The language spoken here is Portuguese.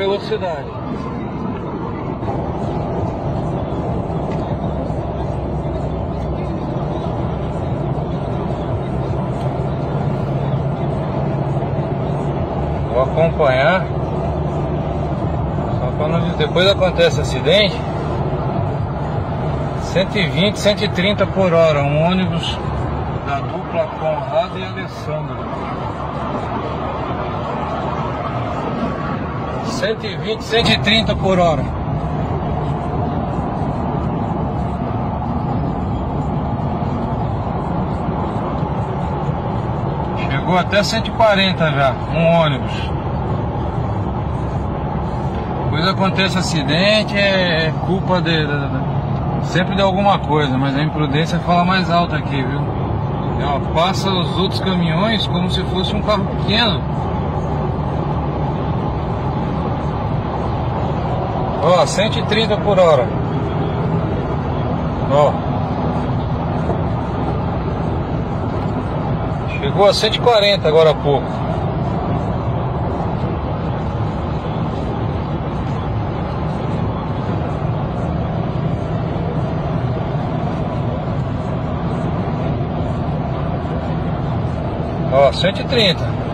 velocidade. Vou acompanhar. Só não depois acontece acidente. 120, 130 por hora, um ônibus da dupla Conrado e Alessandro. 120, 130 por hora. Chegou até 140 já, um ônibus. Depois acontece acidente, é culpa de, de, de, sempre de alguma coisa, mas a imprudência fala mais alto aqui, viu? Ela passa os outros caminhões como se fosse um carro pequeno. Ó, 130 por hora. Ó. Chegou a 140 agora há pouco. Ó, 130.